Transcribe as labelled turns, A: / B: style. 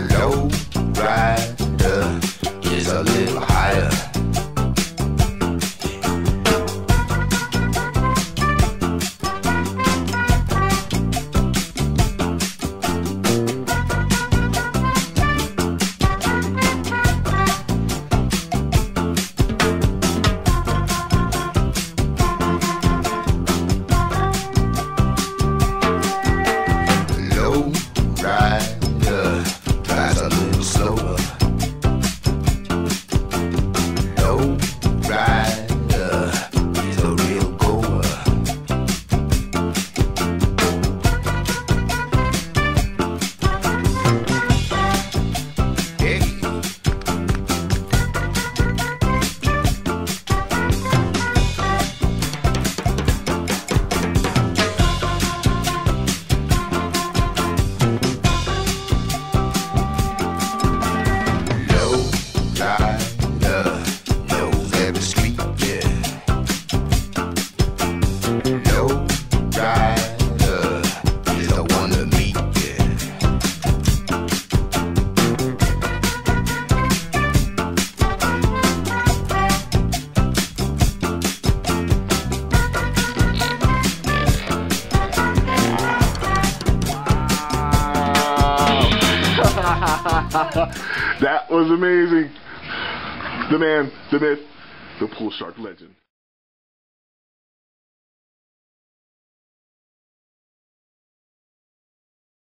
A: alone.
B: that was amazing. The man, the myth, the pool shark legend.